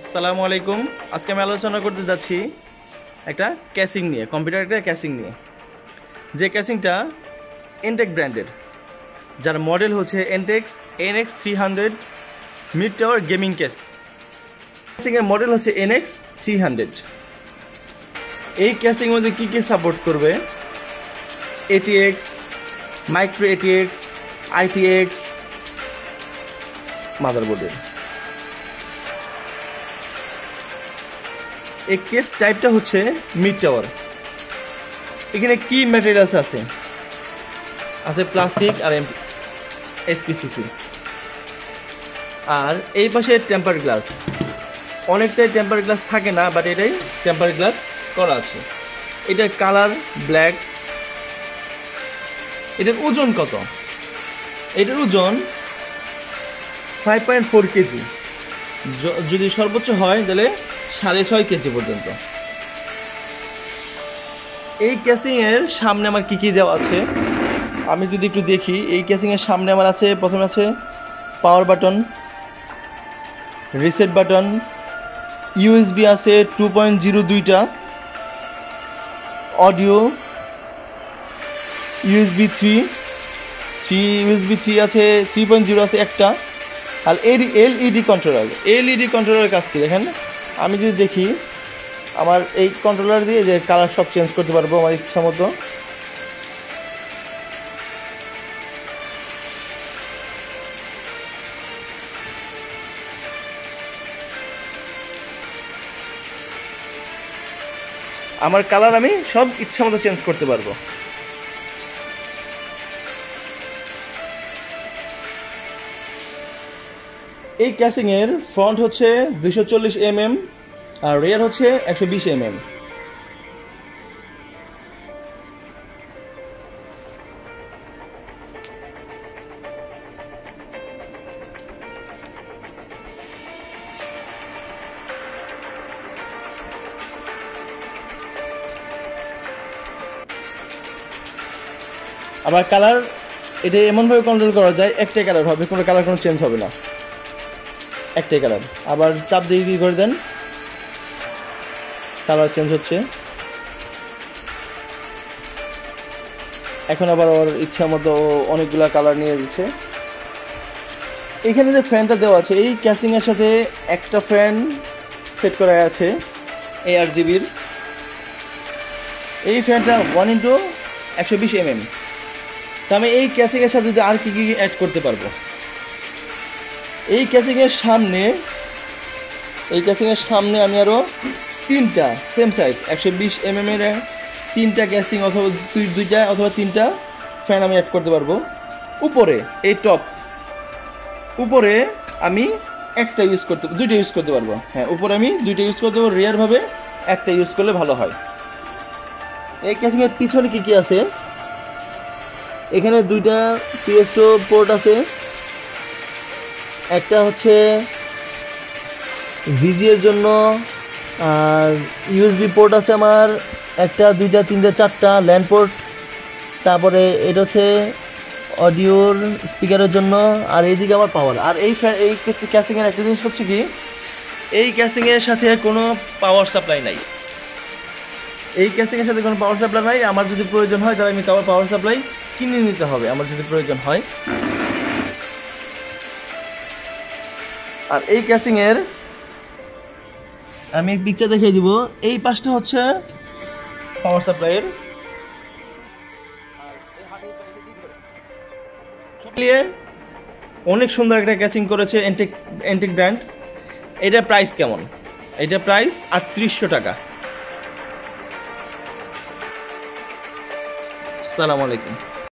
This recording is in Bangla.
আসসালামু আলাইকুম। আজকে আমি আলোচনা করতে যাচ্ছি একটা ক্যাসিং নিয়ে কম্পিউটার একটা ক্যাসিং নিয়ে। যে ক্যাসিংটা এনটেক ব্র্যান্ডের যার মডেল হচ্ছে Antec NX three hundred mid tower gaming case ক্যাসিংয়ের model হচ্ছে এনএক্স থ্রি হান্ড্রেড এই ক্যাসিং মধ্যে কী কী সাপোর্ট করবে? এটিএক্স মাইক্রো এটিএক্স আইটিএক্স মাদারবোর্ডের এই কেস টাইপটা হচ্ছে মিড টাওয়ার এখানে কি ম্যাটেরিয়ালস আছে? আছে প্লাস্টিক আর এসপিসিসি আর এই পাশে টেম্পার গ্লাস অনেকটাই টেম্পার গ্লাস থাকে না বাট এটাই টেম্পার গ্লাস করা আছে। এটার কালার ব্ল্যাক এটার ওজন কত? এটার ওজন ফাইভ পয়েন্ট ফোর কেজি। যদি সর্বোচ্চ হয়, তাহলে সাড়ে ছয় কেজি পর্যন্ত। এই ক্যাসিংয়ের সামনে আমার কী কী দেওয়া আছে? আমি যদি একটু দেখি, এই ক্যাসিংয়ের সামনে আমার আছে, প্রথমে আছে power button reset button USB আছে টু পয়েন্ট জিরো দুইটা audio USB three three USB three আছে থ্রি পয়েন্ট জিরো আছে একটা, আর এল এলইডি কন্ট্রোলার এলইডি কন্ট্রোলারের কাজ কি দেখেন? আমি যদি দেখি, আমার এই কন্ট্রোলার দিয়ে যে কালার সব চেঞ্জ করতে পারব আমার ইচ্ছা মতো। আমার কালার আমি সব ইচ্ছা মতো চেঞ্জ করতে পারব। এই ক্যাসিংয়ের ফ্রন্ট হচ্ছে দুশো চল্লিশ এম এম আর রেয়ার হচ্ছে একশো বিশ এম এম আবার কালার, এটা এমনভাবে কন্ট্রোল করা যায়, একটাই কালার হবে, কোনো কালার কোনো চেঞ্জ হবে না। একটাই কালার আবার চাপ দিয়ে কি করে দেন? কালার চেঞ্জ হচ্ছে। এখন আবার ওর ইচ্ছা মতো অনেকগুলা কালার নিয়ে দিচ্ছে। এখানে যে ফ্যানটা দেওয়া আছে, এই ক্যাসিংয়ের সাথে একটা ফ্যান সেট করা আছে এই আর জিবির এই ফ্যানটা ওয়ান ইন্টু একশো বিশ এম এম তো আমি এই ক্যাসিংয়ের সাথে আর কী কী অ্যাড করতে পারব? এই ক্যাসিংয়ের সামনে, এই ক্যাসিংয়ের সামনে আমি আরও তিনটা সেম সাইজ একশো বিশ এম এর তিনটা ক্যাসিং অথবা দুই, দুইটা অথবা তিনটা ফ্যান আমি অ্যাড করতে পারব। উপরে, এই টপ উপরে আমি একটা ইউজ করতে, দুইটা ইউজ করতে পারব। হ্যাঁ উপরে আমি দুইটা ইউজ করতে পারব রেয়ারভাবে একটা ইউজ করলে ভালো হয়। এই ক্যাসিংয়ের পিছনে কী কী আছে? এখানে দুইটা পিএসটো পোর্ট আছে। একটা হচ্ছে ভিজিএর জন্য, আর ইউএসবি পোর্ট আছে আমার একটা, দুইটা, তিনটা, চারটা ল্যান্ড পোর্ট তারপরে এটা হচ্ছে অডিওর স্পিকারের জন্য, আর এইদিকে আমার পাওয়ার আর এই ফ্যান এই ক্যাসিংয়ের একটা জিনিস হচ্ছে কি, এই ক্যাসিংয়ের সাথে কোনো পাওয়ার সাপ্লাই নাই। এই ক্যাসিংয়ের সাথে কোনো পাওয়ার সাপ্লাই নাই। আমার যদি প্রয়োজন হয়, তাহলে আমি পাওয়ার সাপ্লাই কিনে নিতে হবে। আমার যদি প্রয়োজন হয় আর এই ক্যাসিংয়ের আমি পিকচার দেখিয়ে দিব। এই পাশটা হচ্ছে পাওয়ার সাপ্লাইয়ের অনেক সুন্দর একটা ক্যাসিং করেছে এন্টিক এন্টিক ব্র্যান্ড এটার প্রাইস কেমন? এটা প্রাইস আটত্রিশশো টাকা। সালাম আলাইকুম।